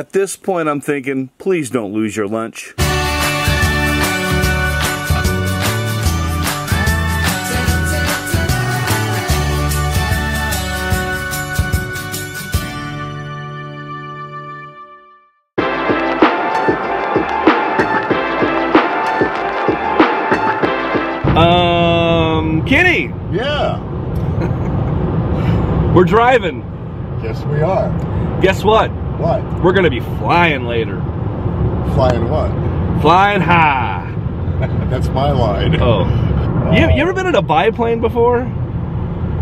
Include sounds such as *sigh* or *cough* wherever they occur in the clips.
At this point, I'm thinking, please don't lose your lunch. Um, Kenny, Yeah. *laughs* we're driving. Yes, we are. Guess what? What? We're gonna be flying later. Flying what? Flying high. *laughs* That's my line. Oh. *laughs* You, you uh, ever been in a biplane before?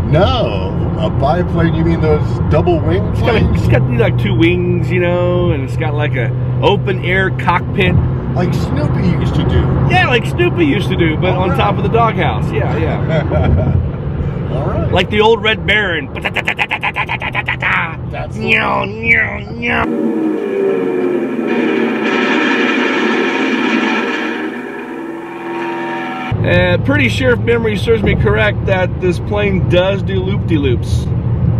No. A biplane, you mean those double wing It's got, planes? it's got like two wings, you know, and it's got like a open air cockpit. Like Snoopy used to do. Yeah, like Snoopy used to do, but oh, on Alright. top of the doghouse. Yeah, yeah. *laughs* All right. Like the old Red Baron. That's the Meow, meow, meow. Uh, pretty sure if memory serves me correct that this plane does do loop-de-loops.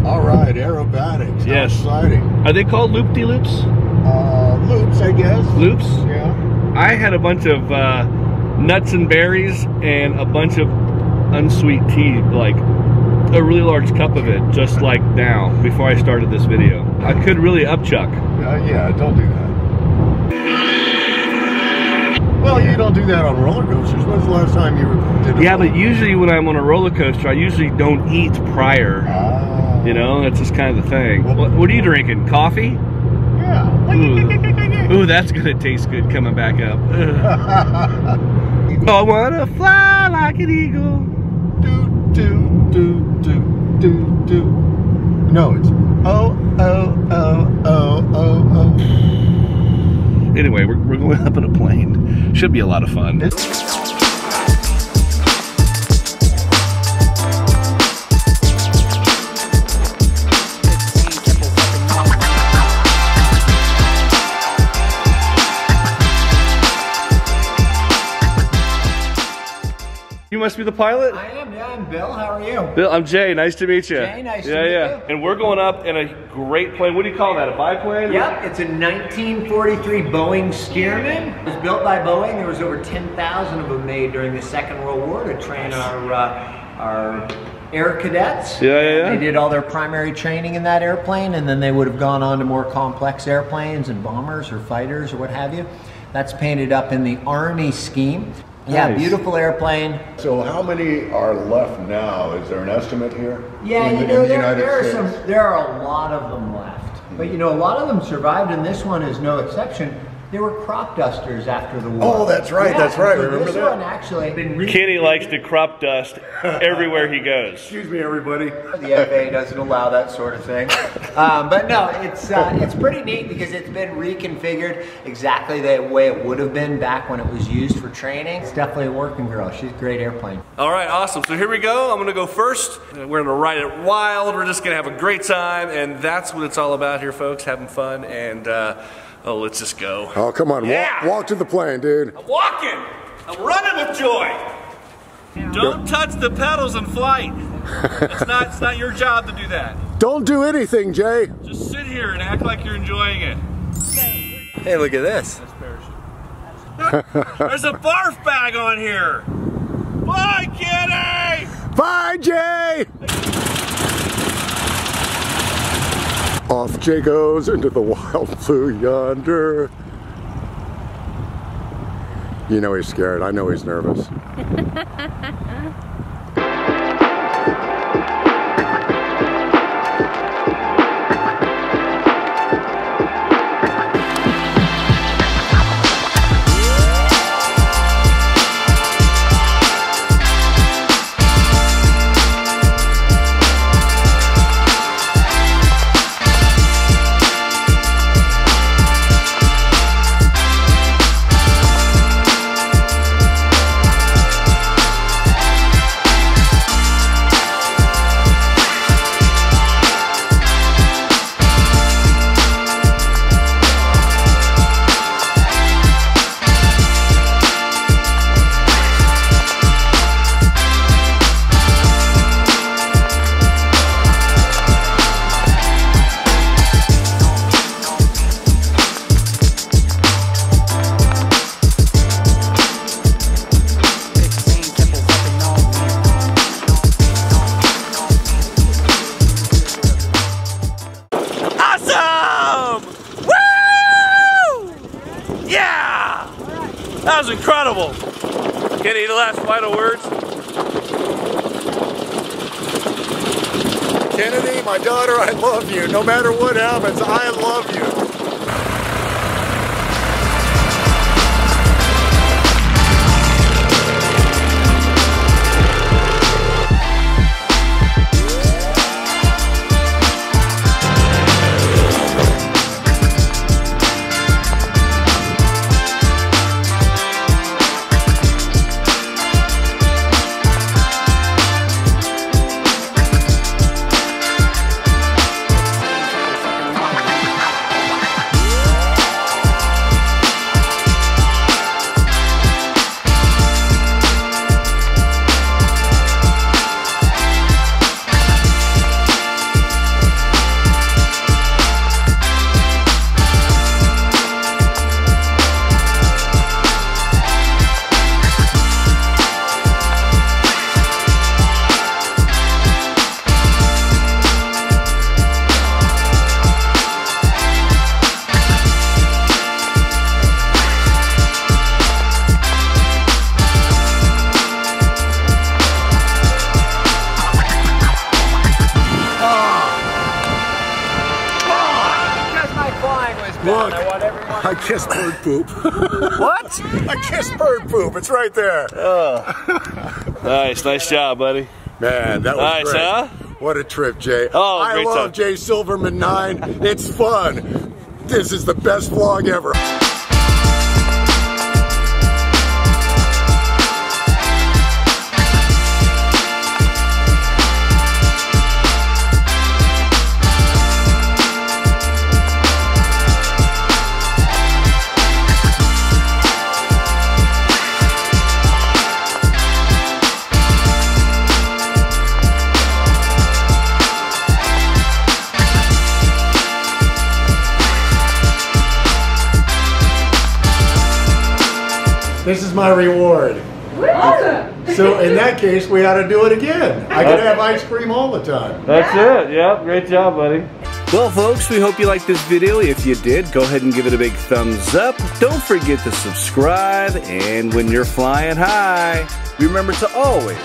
All right, aerobatics. How Yes. exciting. Are they called loop-de-loops? Uh, loops, I guess. Loops? Yeah. I had a bunch of uh, nuts and berries and a bunch of unsweet tea, like a really large cup of it, just like now, before I started this video. I could really upchuck. Uh, yeah, don't do that. Well, you don't do that on roller coasters. When's the last time you did Yeah, but usually when I'm on a roller coaster, I usually don't eat prior. Ah. You know, that's just kind of the thing. What, what are you drinking? Coffee? Yeah. Ooh. Ooh, that's gonna taste good coming back up. *laughs* *laughs* I wanna fly like an eagle. Do, do, do, do, do. No, it's oh, oh, oh, oh, oh, oh. Anyway, we're, we're going up in a plane. Should be a lot of fun. You must be the pilot? I am, yeah, I'm Bill. How are you? Bill, I'm Jay. Nice to meet you. Jay, nice to yeah, meet yeah. you. And we're going up in a great plane. What do you call that? A biplane? Yep, it's a 1943 Boeing Stearman. It was built by Boeing. There was over 10,000 of them made during the Second World War to train our uh, our air cadets. Yeah, yeah, yeah. They did all their primary training in that airplane, and then they would have gone on to more complex airplanes and bombers or fighters or what have you. That's painted up in the Army scheme. Yeah, Nice. beautiful airplane. So, how many are left now? Is there an estimate here? Yeah, In you the- know, in the there, United there are States? some, there are a lot of them left. But you know, a lot of them survived, and this one is no exception. They were crop dusters after the war. Oh, that's right, that's right, so remember this that? one actually had been re- Kenny likes to crop dust everywhere he goes. Excuse me, everybody. The FAA doesn't allow that sort of thing. Um, but no, it's uh, it's pretty neat because it's been reconfigured exactly the way it would have been back when it was used for training. It's definitely a working girl. She's a great airplane. All right, awesome. So here we go. I'm going to go first. We're going to ride it wild. We're just going to have a great time. And that's what it's all about here, folks, having fun. And, uh, oh, let's just go. Oh, come on. Yeah. Walk, walk to the plane, dude. I'm walking. I'm running with joy. Don't touch the pedals in flight. It's not, it's not your job to do that. Don't do anything, Jay. Just sit here and act like you're enjoying it. Hey, look at this. *laughs* There's a barf bag on here. Bye, Kenny. Bye, Jay. Off Jay goes into the wild blue yonder. You know he's scared. I know he's nervous. *laughs* Any last final words? Kennedy, my daughter, I love you. No matter what happens, I love you. I want everyone. I kissed bird poop. *laughs* What? I kissed bird poop. It's right there. Oh. Nice, nice job, buddy. Man, that was Nice, great. huh? What a trip, Jay. Oh, I love time. Jay Silverman 9. It's fun. This is the best vlog ever. This is my reward. So in that case, we ought to do it again. I can have ice cream all the time. That's it. Yep. Great job, buddy. Well, folks, we hope you liked this video. If you did, go ahead and give it a big thumbs up. Don't forget to subscribe. And when you're flying high, remember to always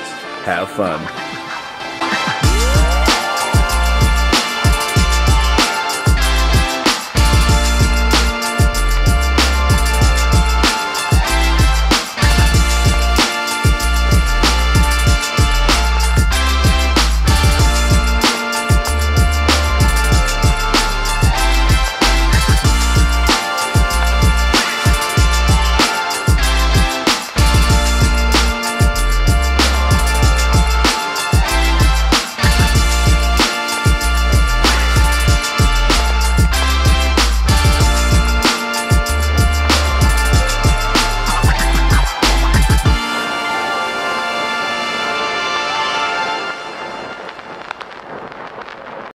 have fun.